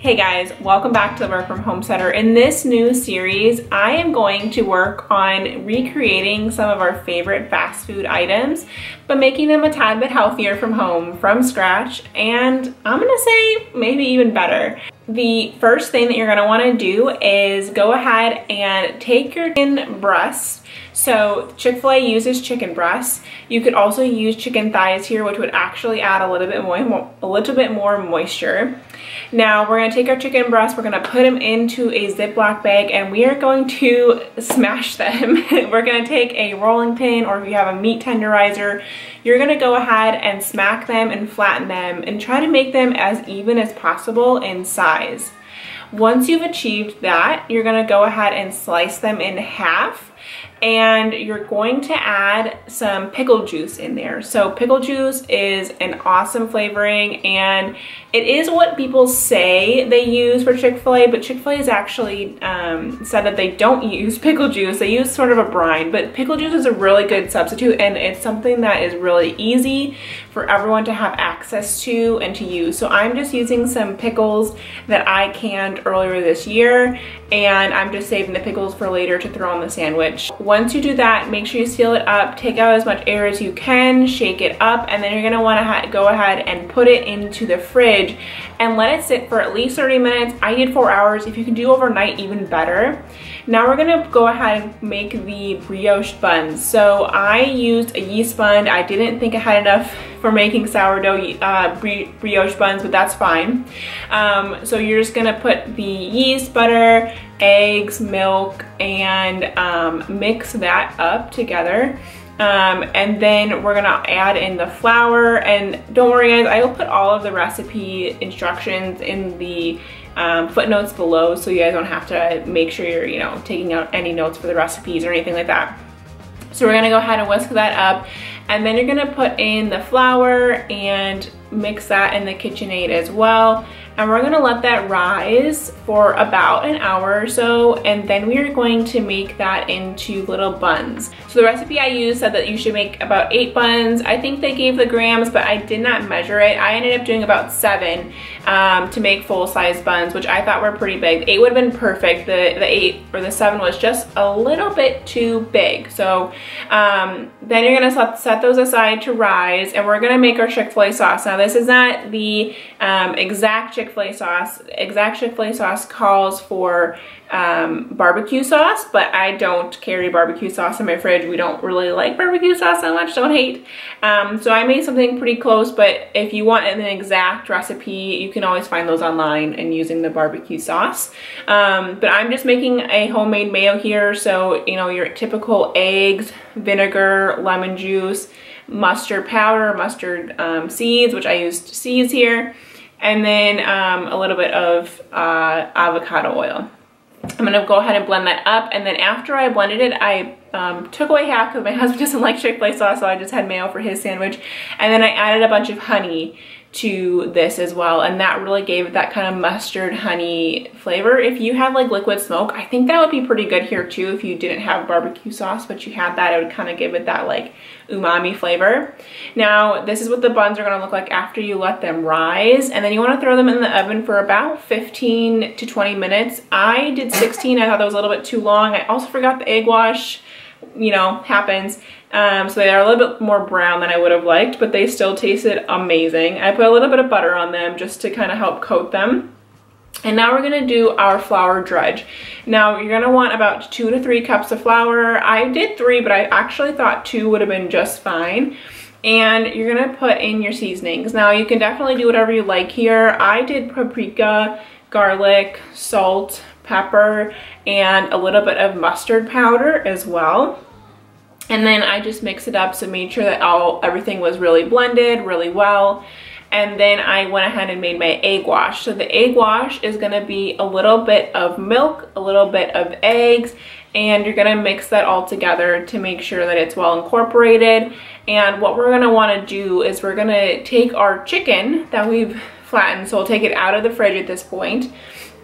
Hey guys, welcome back to the Work From Homesteader. In this new series, I am going to work on recreating some of our favorite fast food items, but making them a tad bit healthier from home, from scratch, and I'm gonna say maybe even better. The first thing that you're gonna wanna do is go ahead and take your chicken breast. So Chick-fil-A uses chicken breasts. You could also use chicken thighs here, which would actually add a little bit more, a little bit more moisture. Now we're gonna take our chicken breasts, we're gonna put them into a Ziploc bag and we are going to smash them. we're gonna take a rolling pin or if you have a meat tenderizer, you're gonna go ahead and smack them and flatten them and try to make them as even as possible in size. Once you've achieved that, you're gonna go ahead and slice them in half and you're going to add some pickle juice in there. So pickle juice is an awesome flavoring and it is what people say they use for Chick-fil-A, but Chick-fil-A has actually um, said that they don't use pickle juice. They use sort of a brine, but pickle juice is a really good substitute and it's something that is really easy for everyone to have access to and to use. So I'm just using some pickles that I canned earlier this year and I'm just saving the pickles for later to throw on the sandwich. Once you do that, make sure you seal it up, take out as much air as you can, shake it up, and then you're gonna wanna go ahead and put it into the fridge and let it sit for at least 30 minutes. I did four hours. If you can do overnight, even better. Now we're gonna go ahead and make the brioche buns. So I used a yeast bun. I didn't think I had enough for making sourdough uh, brioche buns, but that's fine. Um, so you're just gonna put the yeast, butter, eggs, milk, and um, mix that up together. Um, and then we're gonna add in the flour and don't worry guys, I will put all of the recipe instructions in the um, footnotes below so you guys don't have to make sure you're, you know, taking out any notes for the recipes or anything like that. So we're gonna go ahead and whisk that up and then you're gonna put in the flour and mix that in the KitchenAid as well and we're gonna let that rise for about an hour or so and then we are going to make that into little buns. So the recipe I used said that you should make about eight buns. I think they gave the grams but I did not measure it. I ended up doing about seven um, to make full-size buns which I thought were pretty big. eight would have been perfect. The, the eight or the seven was just a little bit too big. So um, then you're gonna set, set those aside to rise and we're gonna make our Chick-fil-A sauce. Now this is not the um, exact Chick Chick-fil-A sauce. Exact Chick-fil-A sauce calls for um, barbecue sauce, but I don't carry barbecue sauce in my fridge. We don't really like barbecue sauce so much, don't hate. Um, so I made something pretty close, but if you want an exact recipe, you can always find those online and using the barbecue sauce. Um, but I'm just making a homemade mayo here, so you know, your typical eggs, vinegar, lemon juice, mustard powder, mustard um, seeds, which I used seeds here, and then um, a little bit of uh, avocado oil. I'm gonna go ahead and blend that up and then after I blended it I um, took away half because my husband doesn't like Chick-fil-A sauce so I just had mayo for his sandwich and then I added a bunch of honey to this as well and that really gave it that kind of mustard honey flavor. If you had like liquid smoke i think that would be pretty good here too if you didn't have barbecue sauce but you had that it would kind of give it that like umami flavor. Now this is what the buns are going to look like after you let them rise and then you want to throw them in the oven for about 15 to 20 minutes. I did 16 i thought that was a little bit too long. I also forgot the egg wash you know happens um, so they are a little bit more brown than I would have liked, but they still tasted amazing. I put a little bit of butter on them just to kind of help coat them. And now we're gonna do our flour dredge. Now you're gonna want about two to three cups of flour. I did three, but I actually thought two would have been just fine. And you're gonna put in your seasonings. Now you can definitely do whatever you like here. I did paprika, garlic, salt, pepper, and a little bit of mustard powder as well. And then I just mixed it up so made sure that all everything was really blended really well. And then I went ahead and made my egg wash. So the egg wash is gonna be a little bit of milk, a little bit of eggs, and you're gonna mix that all together to make sure that it's well incorporated. And what we're gonna wanna do is we're gonna take our chicken that we've flattened, so we'll take it out of the fridge at this point,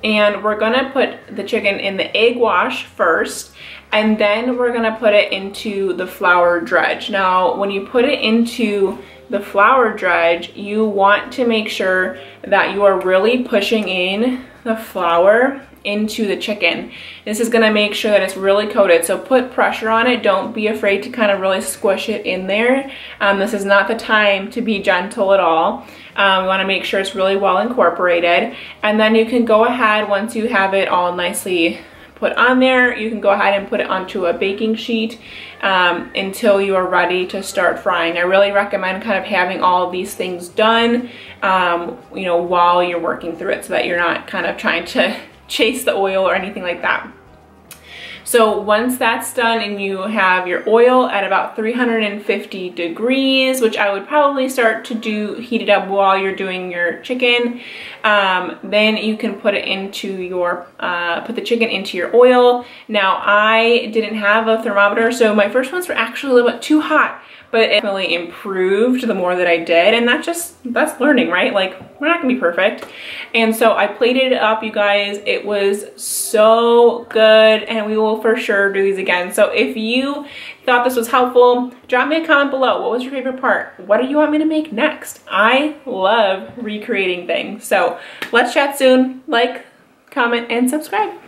and we're gonna put the chicken in the egg wash first, and then we're gonna put it into the flour dredge. Now, when you put it into the flour dredge, you want to make sure that you are really pushing in the flour into the chicken. This is gonna make sure that it's really coated. So put pressure on it. Don't be afraid to kind of really squish it in there. Um, this is not the time to be gentle at all. Um, we wanna make sure it's really well incorporated. And then you can go ahead once you have it all nicely put on there. You can go ahead and put it onto a baking sheet um, until you are ready to start frying. I really recommend kind of having all of these things done, um, you know, while you're working through it so that you're not kind of trying to chase the oil or anything like that. So once that's done and you have your oil at about 350 degrees, which I would probably start to do, heat it up while you're doing your chicken, um, then you can put it into your, uh, put the chicken into your oil. Now I didn't have a thermometer, so my first ones were actually a little bit too hot but it definitely improved the more that I did. And that's just, that's learning, right? Like, we're not gonna be perfect. And so I plated it up, you guys. It was so good, and we will for sure do these again. So if you thought this was helpful, drop me a comment below. What was your favorite part? What do you want me to make next? I love recreating things. So let's chat soon. Like, comment, and subscribe.